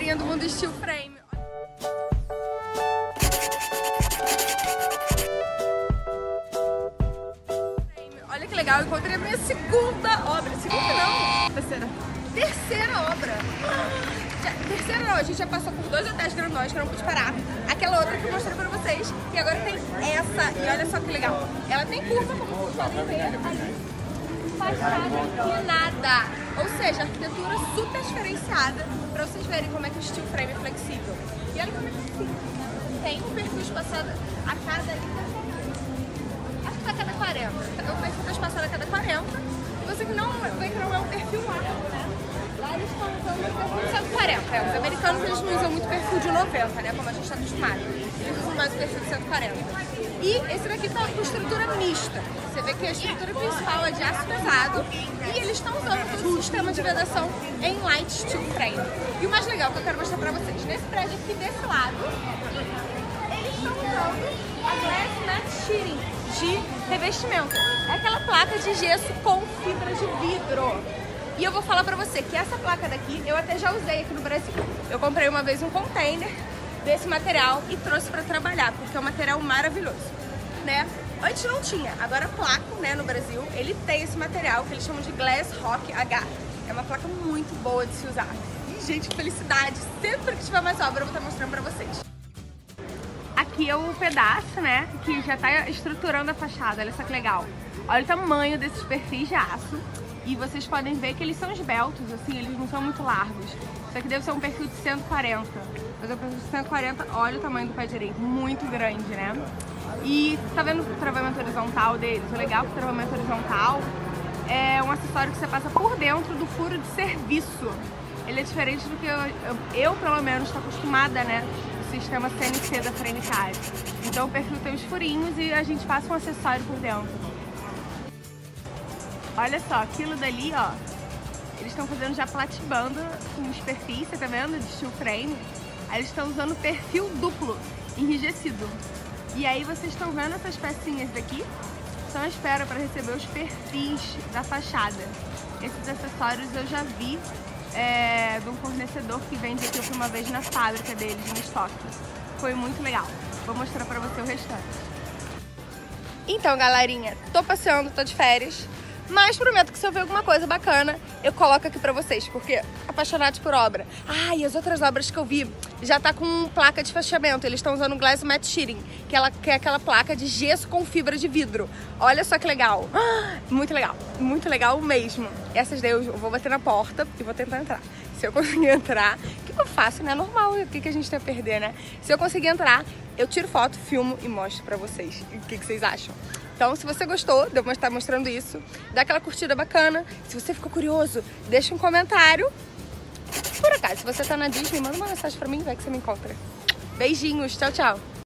do mundo Steel Frame. Olha que legal, encontrei a minha segunda obra. Segunda não, terceira. Terceira obra. Terceira não, a gente já passou por dois hotéis grandões que não pude parar. Aquela outra que eu mostrei pra vocês. E agora tem essa. E olha só que legal. Ela tem curva, como vocês podem ver. Inclinada. Ou seja, arquitetura super diferenciada pra vocês verem como é que o steel frame é flexível. E olha como é que fica. Tem um perfil espaçado a cada acho que a cada 40. É um espaçado a cada 40. E você que não vê que não é um perfil alto, né? Lá eles estão usando o perfil de 140. É, os americanos eles não usam muito perfil de 90, né? Como a gente está acostumado. Eles usam mais o perfil de 140. E esse daqui tá com estrutura mista. Você vê que a estrutura principal é de aço pesado eles estão usando todo o sistema de vedação em light steel frame. E o mais legal que eu quero mostrar pra vocês, nesse prédio aqui desse lado, eles estão usando a Glass Matte Sheeting de revestimento. É aquela placa de gesso com fibra de vidro. E eu vou falar pra você que essa placa daqui eu até já usei aqui no Brasil. Eu comprei uma vez um container desse material e trouxe para trabalhar, porque é um material maravilhoso, né? Antes não tinha, agora a placa, né, no Brasil, ele tem esse material que eles chamam de Glass Rock H. É uma placa muito boa de se usar. E, gente, que felicidade! Sempre que tiver mais obra, eu vou estar mostrando pra vocês. Aqui é o pedaço, né, que já tá estruturando a fachada, olha só que legal. Olha o tamanho desses perfis de aço. E vocês podem ver que eles são esbeltos, assim, eles não são muito largos. Isso aqui deve ser um perfil de 140. Mas é um perfil de 140, olha o tamanho do pé direito, muito grande, né? E tá vendo o travamento horizontal deles? O legal é que o travamento horizontal é um acessório que você passa por dentro do furo de serviço. Ele é diferente do que eu, eu, pelo menos, estou acostumada, né? O sistema CNC da Frame Car. Então o perfil tem os furinhos e a gente passa um acessório por dentro. Olha só, aquilo dali, ó, eles estão fazendo já platibando com você tá vendo? De steel frame. Aí eles estão usando perfil duplo, enrijecido. E aí vocês estão vendo essas pecinhas daqui? São a espera para receber os perfis da fachada. Esses acessórios eu já vi é, de um fornecedor que vende aqui uma vez na fábrica deles, no estoque. Foi muito legal. Vou mostrar pra você o restante. Então, galerinha, tô passeando, tô de férias. Mas prometo que se eu ver alguma coisa bacana, eu coloco aqui pra vocês, porque apaixonados por obra. Ah, e as outras obras que eu vi já tá com placa de fechamento. Eles estão usando Glass Matte Sheeting, que, ela, que é aquela placa de gesso com fibra de vidro. Olha só que legal. Muito legal, muito legal mesmo. Essas daí eu vou bater na porta e vou tentar entrar. Se eu conseguir entrar, que eu faço, né? Normal, o que, que a gente tem a perder, né? Se eu conseguir entrar, eu tiro foto, filmo e mostro pra vocês. O que, que vocês acham? Então, se você gostou de eu estar mostrando isso, dá aquela curtida bacana. Se você ficou curioso, deixa um comentário. Por acaso, se você tá na Disney, manda uma mensagem pra mim, vai que você me encontra. Beijinhos, tchau, tchau.